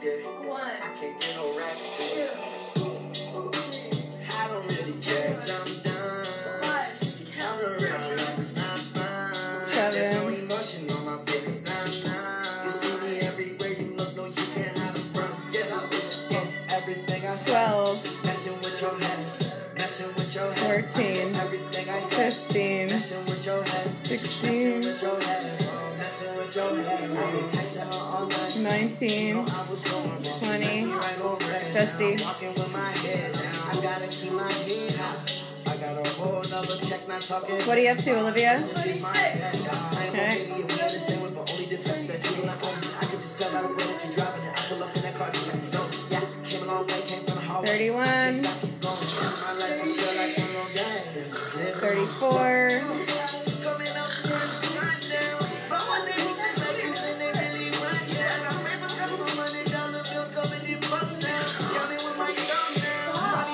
One, two, three, I don't really care 'cause I'm. 12, Messing with your head, messing with your head. 14, everything I said. 15, Messing with your head, 16, messing with your head. 19, I was going wrong. 20. Right on red. Dusty. I'm walking with my head down. I gotta keep my head high. I got a whole nother check, not talking. What are you up to, Olivia? thirty-six. Okay. Thirty-one. Thirty-four.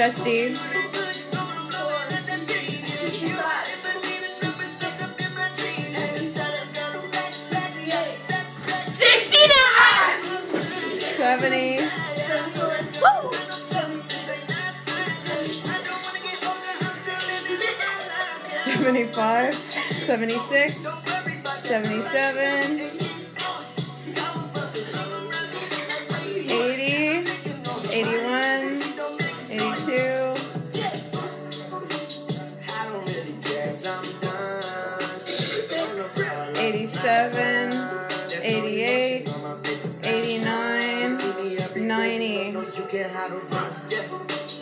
Dusty. Sixty-nine. Seventy. Seventy-five. Seventy-six. Seventy-seven. 87, 88, 89, 90,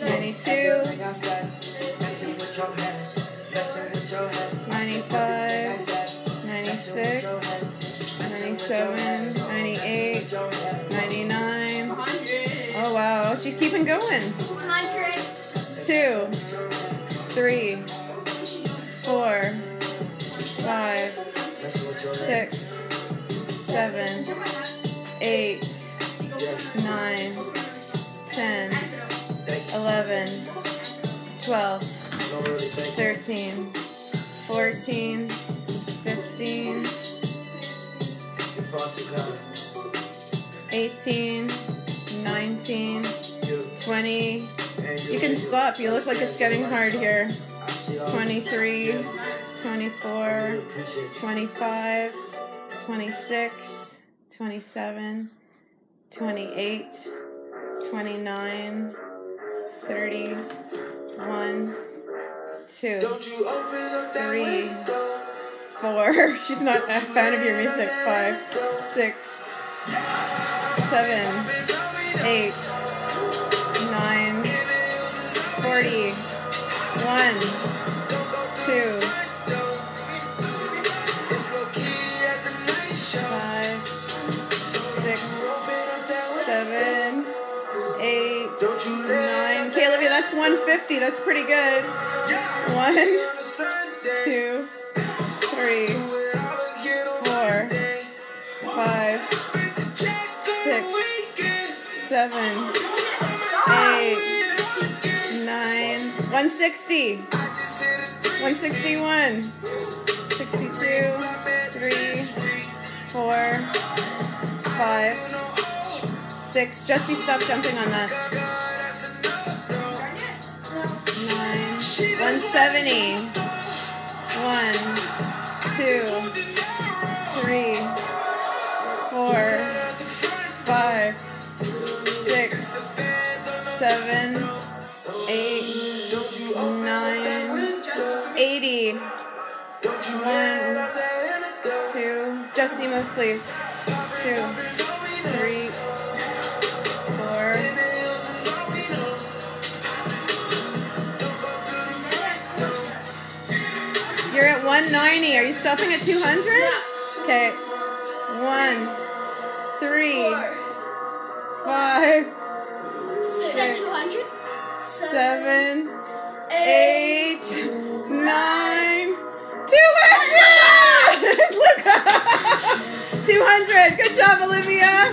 92, 95, 96, 97, 98, 99. Oh wow, oh, she's keeping going. 100, 2, 3, 4, 5, six, seven, eight, nine, ten, eleven, twelve, thirteen, fourteen, fifteen, eighteen, nineteen, twenty. You can stop. You look like it's getting hard here. I see all 23, I 24, really appreciate you. 25, 26, 27, 28, 29, 30, 1, 2, Don't you open up that Three. 4. She's not a fan of your music. 5, 6, 7, 8, 9, 40, 1, 2, eight, nine. Okay, Olivia, that's 150. That's pretty good. One, two, three, four, five, six, seven, eight, nine, 160, 161, 62, three, four, five, six. Jesse, stop jumping on that. Nine, 170. One, two, three, four, five, six, seven, eight, nine, eighty. One, two. Justy, move, please. Two, three, 190. Are you stopping at 200? Okay. One, three, Four. five, Six. Seven, Eight. eight, nine, two hundred. Look, two hundred. Good job, Olivia.